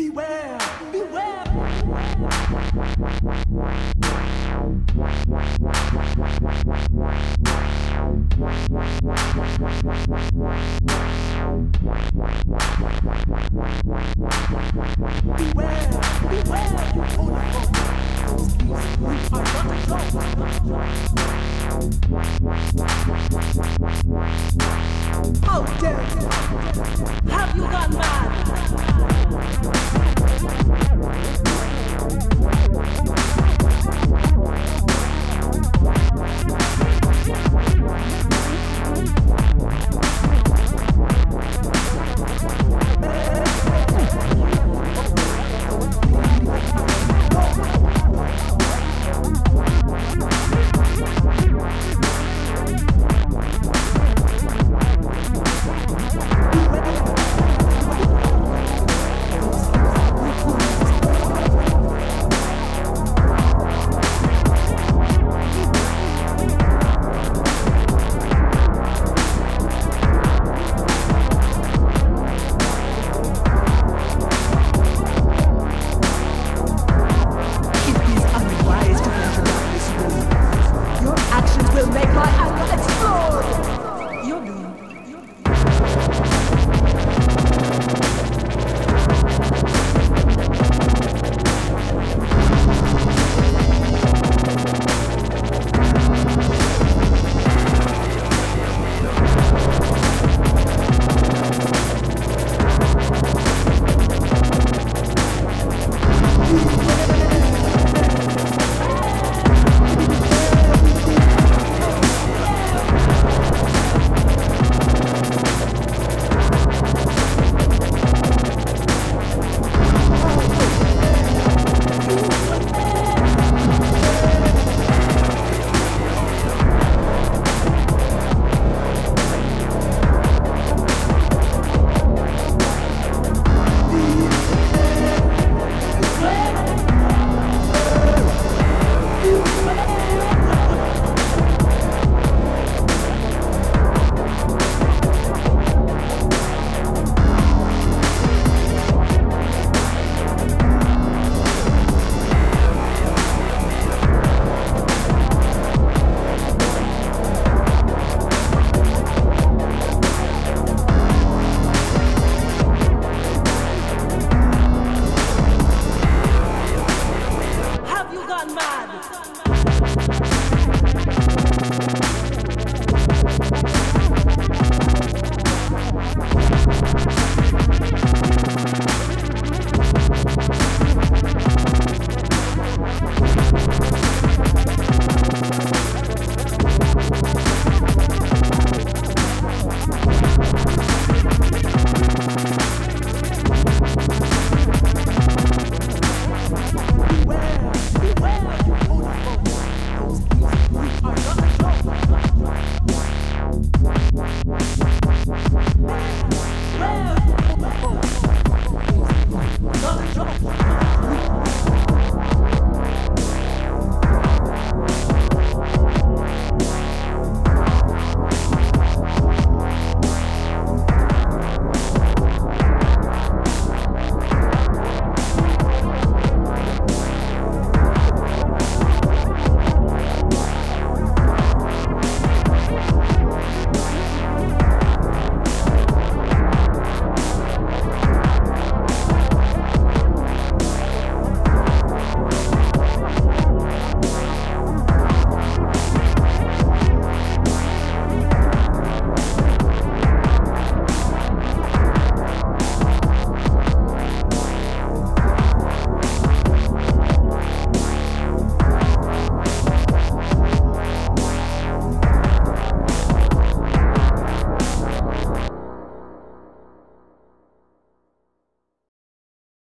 Beware, beware. How dare? Have you gone mad? Thank you. amado.